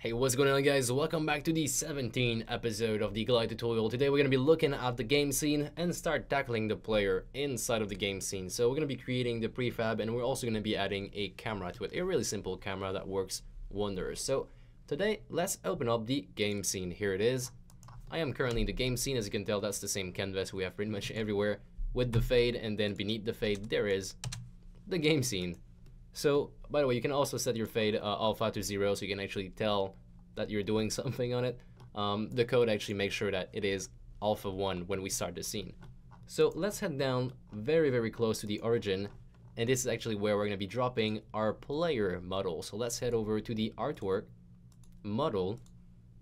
Hey, what's going on guys? Welcome back to the 17th episode of the Glide tutorial. Today we're going to be looking at the game scene and start tackling the player inside of the game scene. So we're going to be creating the prefab and we're also going to be adding a camera to it. A really simple camera that works wonders. So today, let's open up the game scene. Here it is. I am currently in the game scene. As you can tell, that's the same canvas we have pretty much everywhere with the fade and then beneath the fade there is the game scene. So, by the way, you can also set your fade uh, alpha to zero so you can actually tell that you're doing something on it. Um, the code actually makes sure that it is alpha 1 when we start the scene. So let's head down very, very close to the origin. And this is actually where we're going to be dropping our player model. So let's head over to the artwork, model,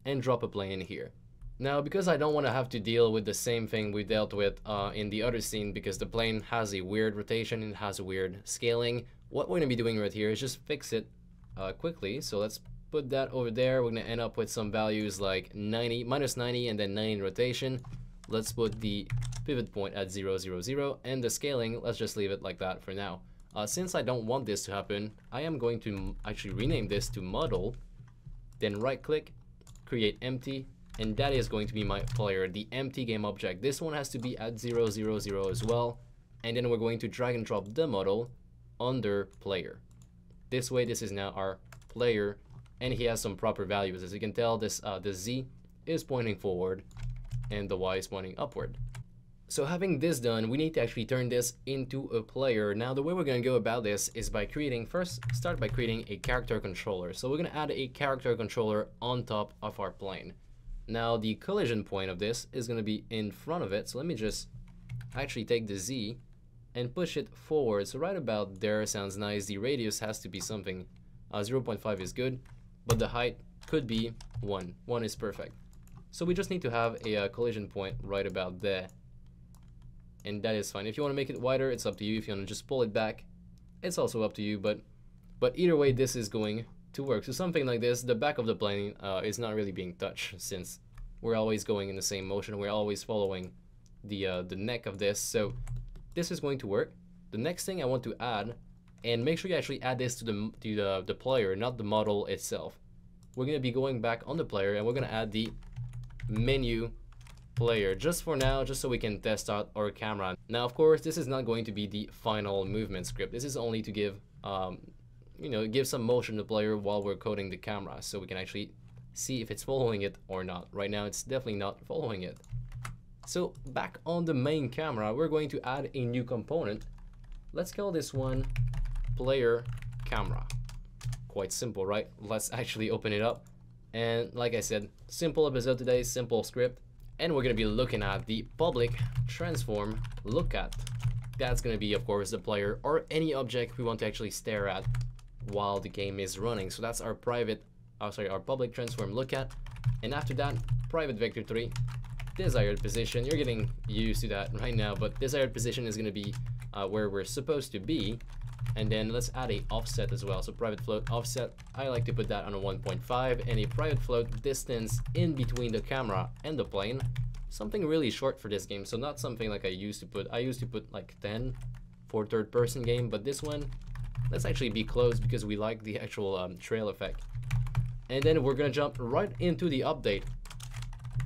and drop a plane here. Now, because I don't want to have to deal with the same thing we dealt with uh, in the other scene, because the plane has a weird rotation and has a weird scaling, what we're going to be doing right here is just fix it uh, quickly. So let's put that over there. We're going to end up with some values like 90, minus 90, and then 90 in rotation. Let's put the pivot point at 0, 0, 0, and the scaling, let's just leave it like that for now. Uh, since I don't want this to happen, I am going to actually rename this to model, then right click, create empty, and that is going to be my player, the empty game object. This one has to be at 0, 0, 0 as well, and then we're going to drag and drop the model under player. This way, this is now our player, and he has some proper values. As you can tell, this uh, the Z is pointing forward, and the Y is pointing upward. So having this done, we need to actually turn this into a player. Now the way we're going to go about this is by creating, first start by creating a character controller. So we're going to add a character controller on top of our plane. Now the collision point of this is going to be in front of it. So let me just actually take the Z and push it forward. So right about there sounds nice. The radius has to be something. Uh, 0.5 is good, but the height could be 1. 1 is perfect. So we just need to have a uh, collision point right about there. And that is fine. If you want to make it wider, it's up to you. If you want to just pull it back, it's also up to you. But but either way, this is going to work. So something like this, the back of the plane uh, is not really being touched since we're always going in the same motion. We're always following the uh, the neck of this. So this is going to work. The next thing I want to add, and make sure you actually add this to the to the, the player, not the model itself. We're going to be going back on the player and we're going to add the menu player just for now just so we can test out our camera now of course this is not going to be the final movement script this is only to give um, you know give some motion to the player while we're coding the camera so we can actually see if it's following it or not. Right now it's definitely not following it. So back on the main camera we're going to add a new component. Let's call this one player camera. Quite simple right? Let's actually open it up. And like I said simple episode today simple script. And we're going to be looking at the public transform look at. That's going to be, of course, the player or any object we want to actually stare at while the game is running. So that's our private, oh, sorry, our public transform look at. And after that, private vector 3, desired position. You're getting used to that right now, but desired position is going to be uh, where we're supposed to be. And then let's add a offset as well. So private float offset, I like to put that on a 1.5 and a private float distance in between the camera and the plane. Something really short for this game. So not something like I used to put. I used to put like 10 for third person game, but this one, let's actually be close because we like the actual um, trail effect. And then we're gonna jump right into the update.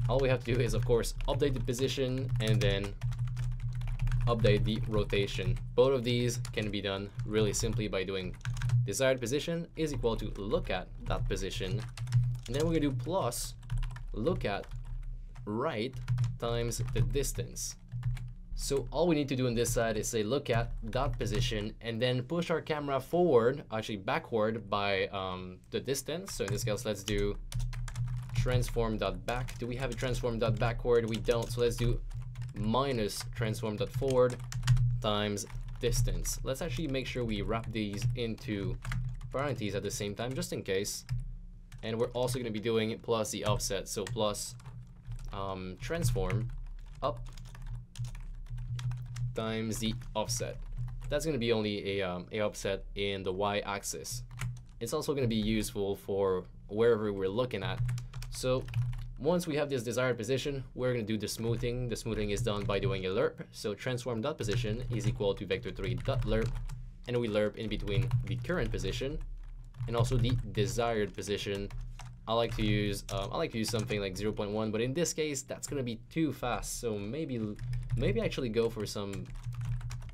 All we have to do is of course update the position and then update the rotation. Both of these can be done really simply by doing desired position is equal to look at that position. And then we're gonna do plus look at right times the distance. So all we need to do on this side is say look at dot position and then push our camera forward, actually backward by um, the distance. So in this case, let's do transform dot back. Do we have a transform dot backward? We don't. So let's do minus transform dot forward times distance. Let's actually make sure we wrap these into parentheses at the same time, just in case. And we're also going to be doing plus the offset, so plus um, transform up times the offset. That's going to be only a, um, a offset in the y-axis. It's also going to be useful for wherever we're looking at. So once we have this desired position, we're going to do the smoothing. The smoothing is done by doing a lerp. So transform dot position is equal to vector3 dot lerp, and we lerp in between the current position and also the desired position I like to use um, I like to use something like 0.1 but in this case that's gonna be too fast. So maybe maybe actually go for some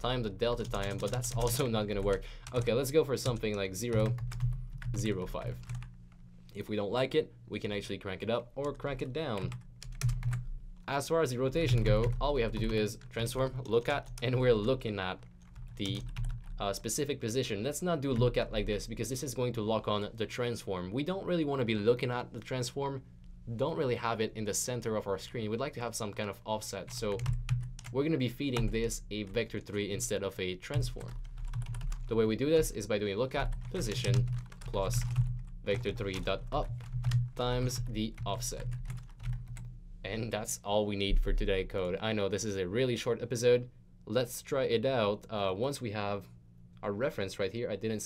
time the delta time but that's also not gonna work. Okay let's go for something like 0 0 5 if we don't like it we can actually crank it up or crank it down. As far as the rotation go all we have to do is transform look at and we're looking at the uh, specific position. Let's not do look at like this because this is going to lock on the transform. We don't really want to be looking at the transform. Don't really have it in the center of our screen. We'd like to have some kind of offset. So we're going to be feeding this a vector 3 instead of a transform. The way we do this is by doing look at position plus vector 3 dot up times the offset. And that's all we need for today code. I know this is a really short episode. Let's try it out uh, once we have our reference right here. I didn't say